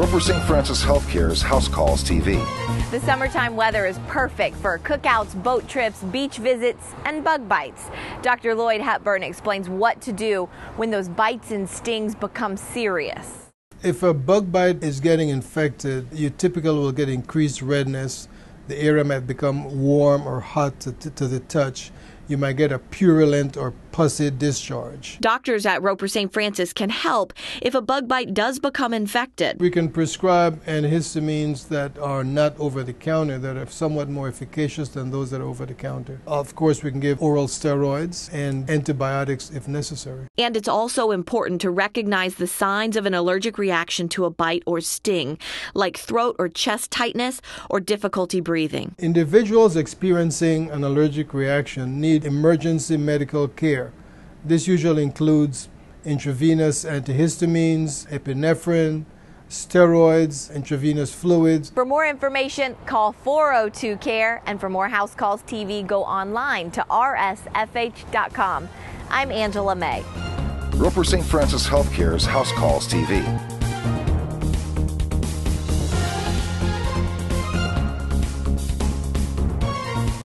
Roper St. Francis Healthcare's House Calls TV. The summertime weather is perfect for cookouts, boat trips, beach visits, and bug bites. Dr. Lloyd Hepburn explains what to do when those bites and stings become serious. If a bug bite is getting infected, you typically will get increased redness. The area might become warm or hot to, to the touch you might get a purulent or pussy discharge. Doctors at Roper St. Francis can help if a bug bite does become infected. We can prescribe antihistamines that are not over the counter, that are somewhat more efficacious than those that are over the counter. Of course, we can give oral steroids and antibiotics if necessary. And it's also important to recognize the signs of an allergic reaction to a bite or sting, like throat or chest tightness or difficulty breathing. Individuals experiencing an allergic reaction need need emergency medical care. This usually includes intravenous antihistamines, epinephrine, steroids, intravenous fluids. For more information, call 402 CARE, and for more House Calls TV, go online to rsfh.com. I'm Angela May. Roper St. Francis Healthcare's House Calls TV.